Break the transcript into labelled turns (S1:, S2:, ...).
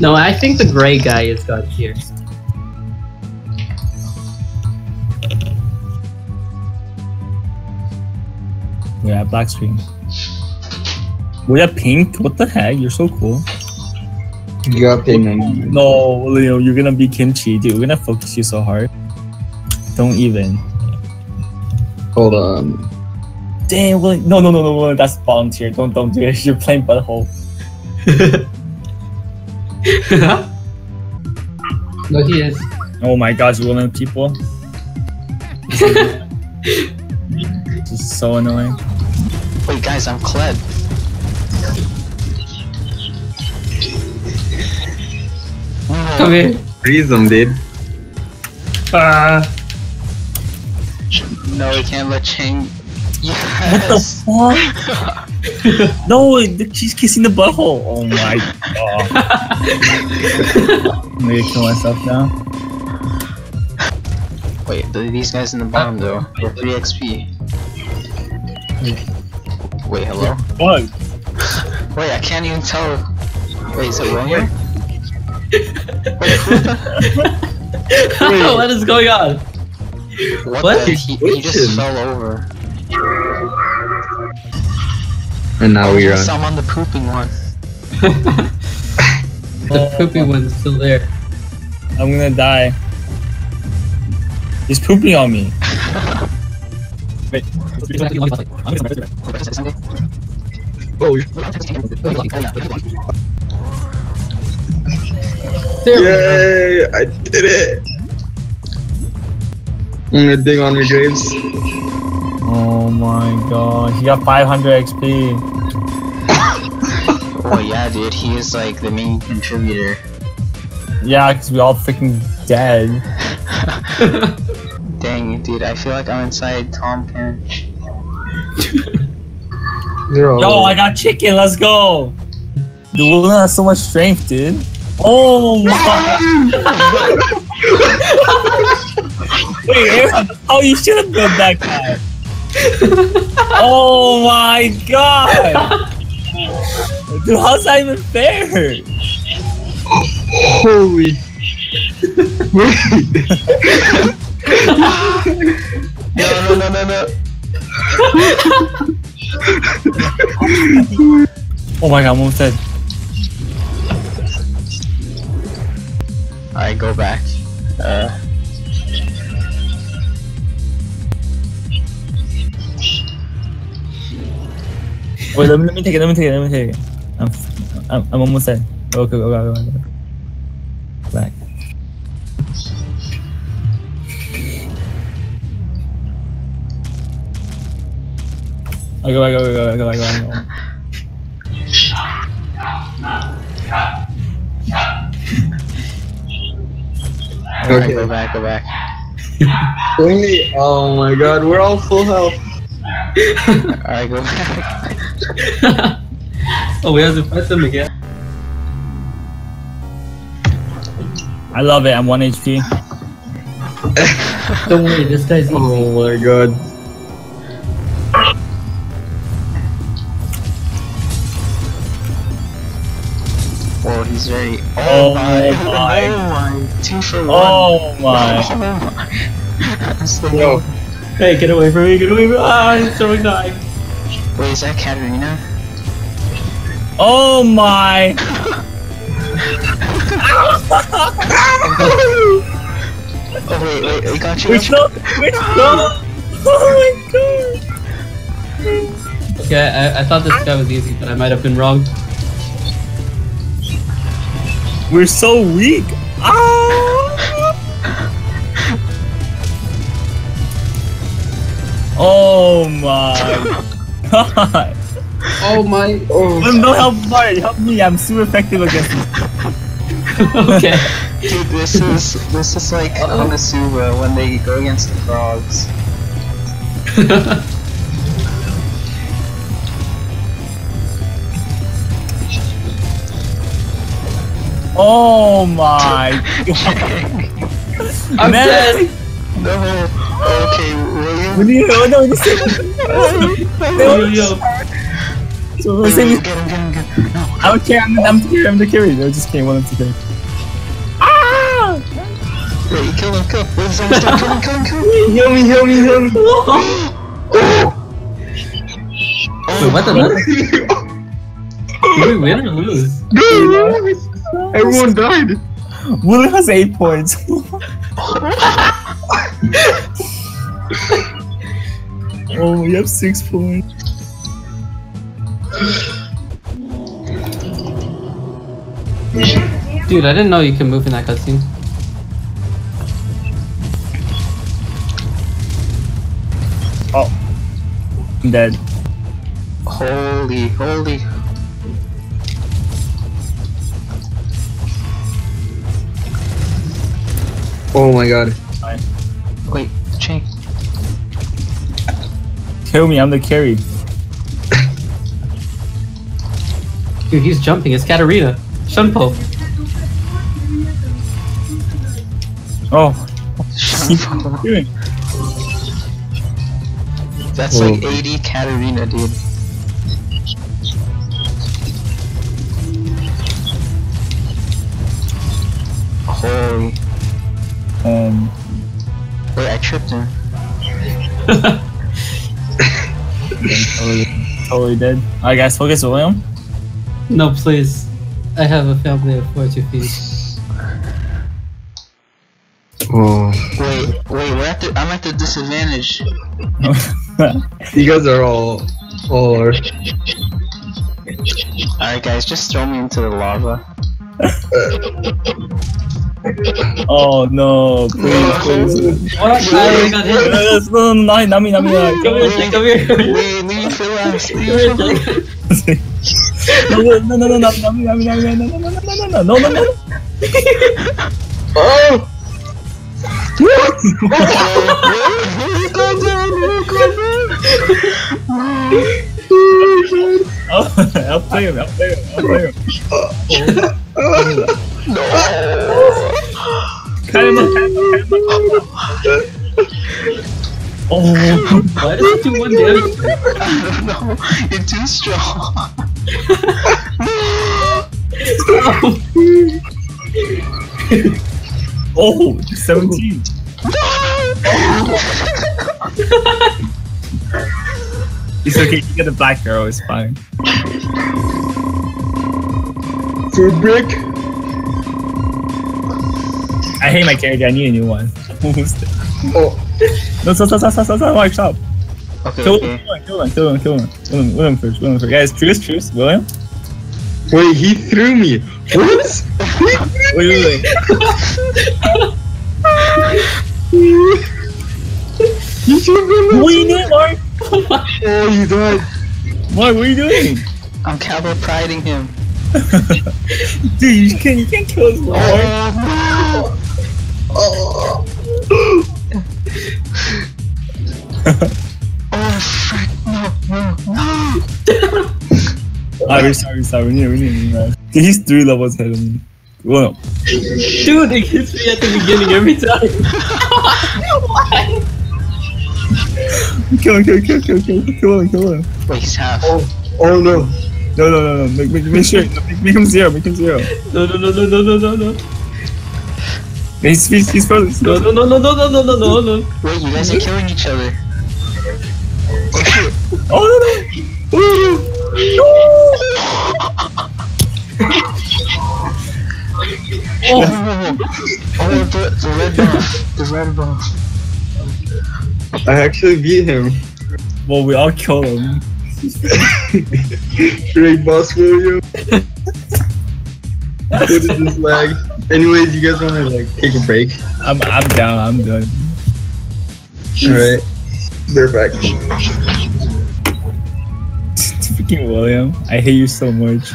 S1: No, I think the gray guy is God tier.
S2: Yeah, black screen. We have pink. What the heck? You're so cool.
S3: You got ping on.
S2: No, Leo, you're gonna be kimchi, dude. We're gonna focus you so hard. Don't even.
S3: Hold on.
S2: Damn, William. No, no, no, no, no. That's volunteer. Don't, don't do it. You're playing butthole.
S1: no, he is.
S2: Oh my gosh, William people. This is so annoying.
S4: Wait, guys, I'm Kled.
S1: Come here.
S3: Freeze him, dude.
S1: Ah.
S4: No, we can't let Chang.
S2: What the fuck? no, the- she's kissing the butthole. Oh my god. I'm gonna kill myself now.
S4: Wait, these guys in the bottom though. They're 3 XP. Wait, hello?
S2: Fuck.
S4: Wait, I can't even tell. Wait, is it William? Wait, who
S1: what is going on?
S4: what,
S1: What?
S4: the? He, he just fell over.
S3: And now we
S4: Yes,
S3: run.
S4: I'm on the pooping one.
S1: The poopy one's still there.
S2: I'm gonna die. He's pooping on me. Wait.
S3: Oh,
S1: There
S3: yay! I did it! I'm gonna dig on your graves.
S2: Oh my god. He got 500 XP.
S4: Oh yeah, dude, he is like the main contributor.
S2: Yeah, because we all freaking dead.
S4: Dang it, dude, I feel like I'm inside
S3: Tahm Kench.
S2: Yo, I got chicken. Let's go. The Luna has so much strength, dude. Oh my. Wait, Aaron, oh, how you should have been that guy. Oh my god. Dude, how's that even fair?
S3: Holy.
S4: No, no, no, no, no.
S2: Oh my god, I'm almost dead.
S4: Alright, go back. Uh,
S2: Wait, let me, let me take it, let me take it, let me take it. I'm, I'm, I'm almost dead. Go, go, go, go, go, go. Back. I go, I go, I go, I go, I go, I go.
S4: alright,
S3: Okay.
S4: go back, go back.
S3: Only. Oh my god, we're all full health.
S4: Alright, go back.
S1: oh, we have to fight them again.
S2: I love it, I'm 1 HP.
S1: Don't worry, this guy's easy.
S3: Oh my god.
S4: Oh, he's very.
S2: Oh
S4: my!
S2: my.
S4: Oh my! Two for one.
S2: Oh my.
S4: Oh my! I'm so
S3: Yo.
S1: Hey, get away from me, get away from me. Ah, he's throwing knives.
S4: Wait, is that Katarina?
S2: Oh my.
S4: Oh wait, wait, we got you.
S2: Which no, which no. Oh my god.
S1: Okay, I, I thought this guy was easy, but I might have been wrong.
S2: We're so weak. Ah! Oh my god.
S1: Oh my.
S3: Oh.
S2: Well, no help Mario, help me. I'm super effective against this.
S1: okay.
S4: Dude, this is this is like Konosuba when they go against the frogs.
S2: Oh my
S1: I'm
S2: Man.
S1: dead.
S4: No. Okay, William.
S2: We need, oh no, we need to
S1: Yo, yo.
S2: So So
S4: Wait,
S2: save
S4: wait,
S2: me.
S4: get him, get him, get him. No.
S2: I'm the carry. I'm the, I'm the carry. I'm the carry. No, just kidding. One of the carry. Ah!
S4: Wait, kill him, kill him. Wait, he's almost done. Kill him, kill him, kill him.
S3: Heal me, heal me, heal me.
S1: Wait, what the fuck? Did we win or lose?
S3: No, everyone died.
S2: William has eight points. oh, we have six points.
S1: Dude, I didn't know you can move in that cutscene. Oh.
S2: I'm dead.
S4: Holy, holy.
S3: Oh my god.
S4: Wait, chain.
S2: Kill me. I'm the carry.
S1: Dude, he's jumping. It's Katarina. Shunpo.
S2: Oh,
S4: Shunpo.
S2: doing?
S4: That's
S3: Whoa.
S4: like 80 Katarina, dude. Holy. Wait, I tripped him.
S2: totally, totally dead. Alright, guys, focus, William.
S1: no, please. I have a family of four to feed.
S3: Oh.
S4: Wait, wait, we're at the, I'm at the disadvantage.
S3: You guys are all all are
S4: Alright guys, just throw me into the lava.
S2: oh no, please, please.
S1: What? I already got hit.
S2: Yes, no, no, no, Nami, Nami, Nami.
S1: Come here, Jake, come here.
S4: Wait, leave me for last.
S1: Come
S4: Leave me
S1: here,
S4: for last.
S1: Jake.
S2: No, no, no, no, no, Nami, Nami, Nami, no, no, no, no, no, no, no, no, no, no.
S3: Oh!
S2: Oh, I'll play him, I'll play him, I'll play him. Cut him up, cut him up, cut him up. Oh,
S1: Why does it do one damage?
S4: I don't know. You're too strong.
S2: oh, 17. It's okay, you get a black arrow, it's fine.
S3: Food brick?
S2: I hate my character, I need a new one. Who's
S3: Oh,
S2: no, stop, stop, stop, stop, stop, stop, Mark, stop.
S4: Okay,
S2: Kill
S4: okay.
S2: him, kill him, kill him, kill him. William, William first, William first. Guys, truce, truce, William.
S3: wait, he threw me. What?
S2: Wait, wait, wait.
S3: You threw me.
S2: What are you doing, Mark?
S3: Oh, you died.
S2: Mark, what are you doing?
S4: I'm cowboy priding him.
S2: Dude, you can't, you can't kill us, oh, Mark.
S3: Oh.
S4: Oh ah, frick, no, no, no!
S2: Alright, we're ah, sorry, we're sorry, we need, we need, man. He's three levels ahead of me. William.
S1: Dude, it hits me at the beginning every time. Why?
S2: Kill him, kill him, kill him, kill him, kill him, kill him, kill him.
S4: Wait, he's half.
S3: Oh, oh no.
S2: No, no, no, no, make, make, make sure, make, make him zero, make him zero.
S1: No, no, no, no, no, no, no, no.
S2: He's, he's, he's frozen,
S1: No, no, no, no, no, no, no, no, no, no.
S4: Wait, you guys are killing each other.
S2: Oh, no, no.
S4: Oh, oh, oh the, the red buff. The red buff.
S3: I actually beat him.
S2: Well, we all killed him.
S3: Great boss William. what is this lag? Anyways, you guys wanna like take a break?
S2: I'm, I'm down, I'm done.
S3: Alright. They're back.
S2: Freaking William, I hate you so much.